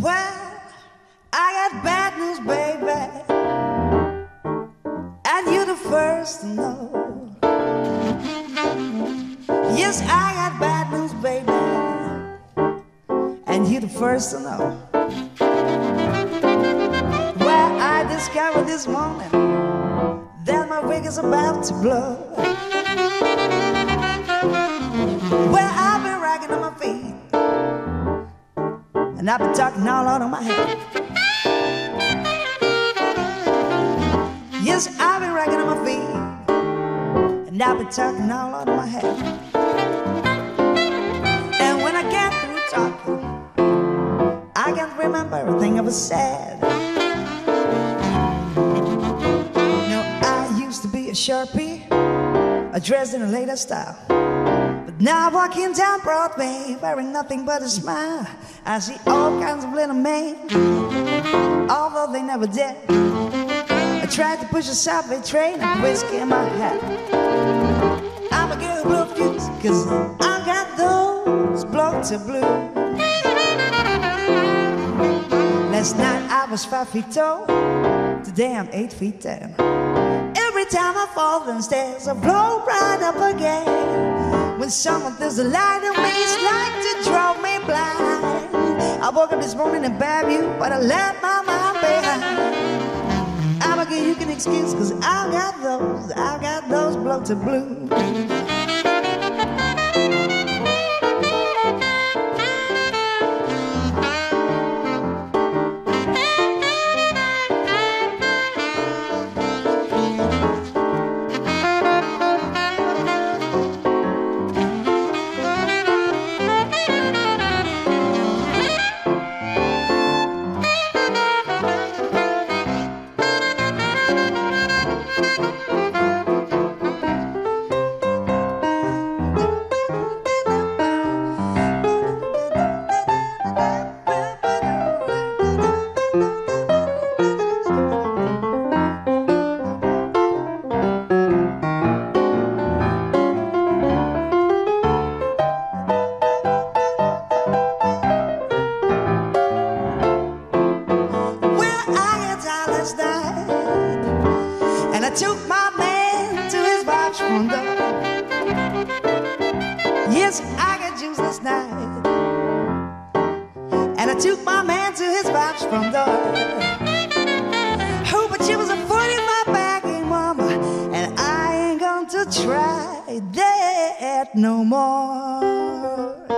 Well, I got bad news, baby. And you're the first to know. Yes, I got bad news, baby. And you're the first to know. Well, I discovered this morning that my wig is about to blow. And I've been talking all out of my head. Yes, I've been rocking on my feet. And I've been talking all out of my head. And when I get through talking, I can't remember everything I was said. You know, I used to be a sharpie, dressed in a later style. Now walking down Broadway, wearing nothing but a smile, I see all kinds of little men, although they never did. I tried to push a subway train and whiskey in my hat. I'm a girl blue fuse, cause I got those blowtop blue. Last night I was five feet tall, today I'm eight feet ten. Every time I fall downstairs, I blow right up again. When someone throws a light on me, it's like to draw me blind. I woke up this morning in Bellevue, but I left my mind behind. I'm okay, you can excuse, cause I got those, I got those blowtop took my man to his wife's front door. Yes, I got juice last night, and I took my man to his wife's front door. Oh, but she was a foot in my eh, mama, and I ain't going to try that no more.